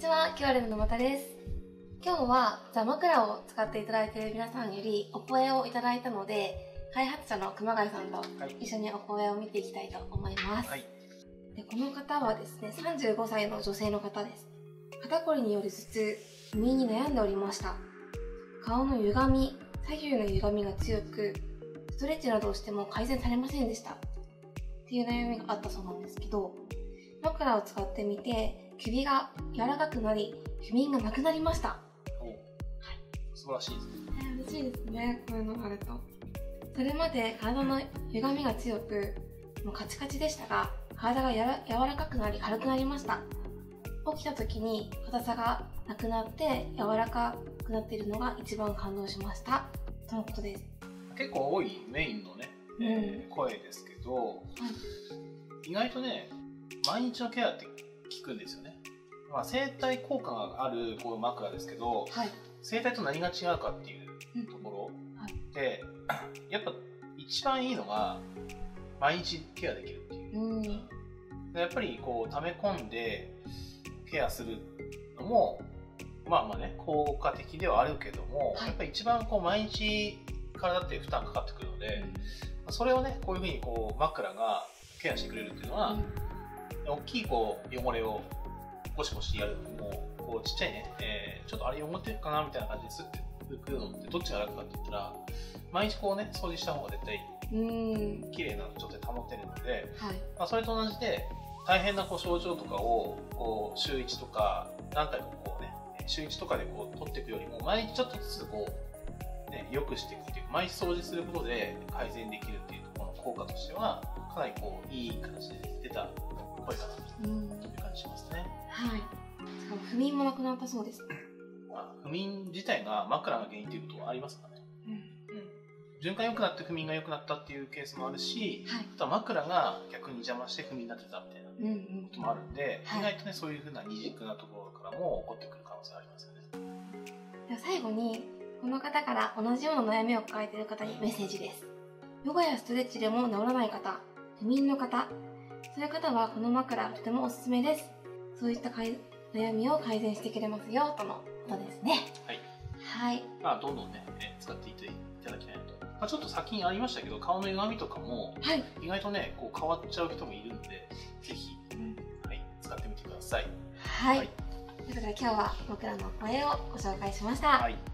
ちは、キュアレムのまたです。今日はザ枕を使っていただいている皆さんよりお声をいただいたので、開発者の熊谷さんとはい。一緒にお声を見ていきたいと思います。はい。でこの方はですね、35歳の女性の方です。肩こりによる頭痛、不眠に悩んでおりました。顔の歪み、左右の歪みが強く、ストレッチなどをしても改善されませんでした。っていう悩みがあったそうなんですけど、枕を使ってみて、首が柔らかくなり、不眠がなくなりました。お素晴らしいですね。嬉しいですね、こういうのがあると。それまで体の歪みが強く、もうカチカチでしたが、体がやら柔らかくなり軽くなりました。起きた時に硬さがなくなって柔らかくなっているのが一番感動しました。とのことです。結構多いメインのね、えー声ですけど、意外とね、毎日のケアって効くんですよね。まあ、生体効果があるこういう枕ですけど、はい。生体と何が違うかっていうところはいで、やっぱ一番いいのが毎日ケアできるっていう。うん。でやっぱりこう溜め込んでケアするのもまあまあね効果的ではあるけども、はいやっぱり一番こう毎日体って負担かかってくるので、それをねこういうふうにこう枕がケアしてくれるっていうのは、大きいこう汚れをゴシゴシやるのもこうちっちゃいね、えーちょっとあれ汚れてるかなみたいな感じですって拭くのってどっちが楽かって言ったら毎日こうね掃除した方が絶対うん。綺麗な状態保てるので、はい。まあ、それと同じで大変なこう症状とかをこう週1とか何回もこうね週1とかでこう取っていくよりも毎日ちょっとずつこう、ね、良くしていくっていう毎日掃除することで改善できるっていうところの効果としてはかなりこういい形で声かなうん。という感じしますね、はい。不眠もなくなったそうです。まあ、不眠自体が枕が原因ということはありますからねうん。循環良くなって不眠が良くなったっていうケースもあるしはい。あとは枕が逆に邪魔して不眠になってたみたいなうんうんこともあるんで、はい意外とねそういうふうな二軸なところからも起こってくる可能性ありますよね。では最後にこの方から同じような悩みを抱えている方にメッセージですヨガやストレッチでも治らない方不眠の方そういう方はこの枕とてもおすすめです。そういったかい悩みを改善してくれますよとのことですね。はい。はい。まあどんどんね、えー使っていっていただきたいなと。まあ、ちょっと先にありましたけど顔の歪みとかもはい、意外とねこう変わっちゃう人もいるんでぜひ、はい、使ってみてください。はい。はい。ということで今日は僕らの声をご紹介しました、はい